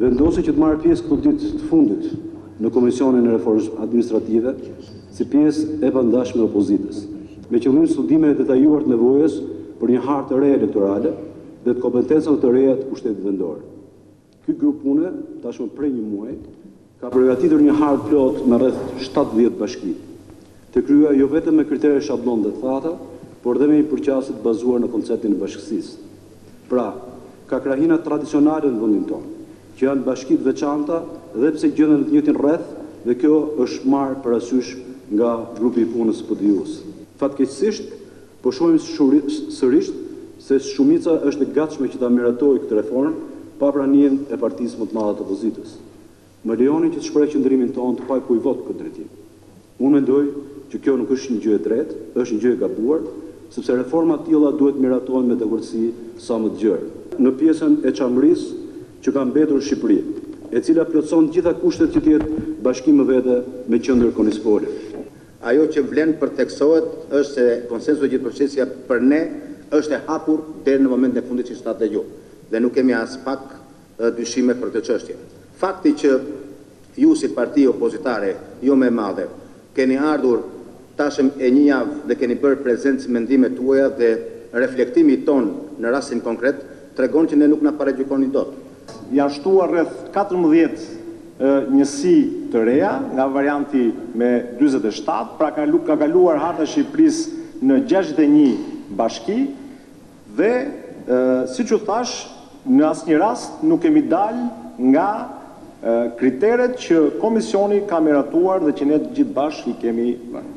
Vendosi që të marrë pjesë këto ditë të fundit në Komisionin e Reformës Administrative si pjesë e pandashme e opozitës, me qëllim studimin e detajuar të nevojës për një hartë të re elektorale dhe të kompetencave të reja të pushtetit vendor. Ky grup pune, tashmë prej një muaji, ka përgatitur një hartë të plotë me rreth shtatëdhjetë bashki, të krijuar jo vetëm me kritere shabllon dhe thata, por dhe me një përqasje të bazuar në konceptin e bashkësisë. Pra, ka krahina tradicionale në vendin tonë, që janë bashki të veçanta dhe pse gjenden në të njëjtin rreth dhe kjo është marrë parasysh nga grupi i punës së PDIU-së. Fatkeqësisht, po shohim sërish se shumica është e gatshme që ta miratojë këtë reformë pa praninë e partisë më të madhe të opozitës. Më lejoni që të shpreh qëndrimin tonë të paekuivoktë në këtë drejtim. Unë mendoj që kjo nuk është një gjë e drejtë, është një gjë e gabuar, sepse reforma të tilla duhet të miratohen me dakordësi sa më të gjerë. Në pjesën e Çamërisë që ka mbetur në Shqipëri, e cila plotëson të gjitha kushtet që të jetë bashki më vete me qendër Konispolin, ajo që vlen për t'u theksuar është se konsensusi e gjithëpërfshirësia për ne është e hapur deri në momentin e fundit që thatë dhe ju dhe nuk kemi aspak dyshime për këtë çështje. Fakti që ju si parti opozitare jo më e madhe keni ardhur tashmë një javë dhe keni bërë prezencë mendimet tuaja dhe reflektimi tonë në rastin konkret tregon që ne nuk na paragjykoni dot. Janë shtuar rreth katërmbëdhjetë njësi të reja nga varianti me dyzet e shtatë, pra ka kaluar harta e Shqipërisë në gjashtëdhjetë e një bashki. Dhe, siç ju thashë, në asnjë rast nuk kemi dalë nga kriteret që Komisioni ka miratuar dhe që ne të gjithë bashkë i kemi vënë.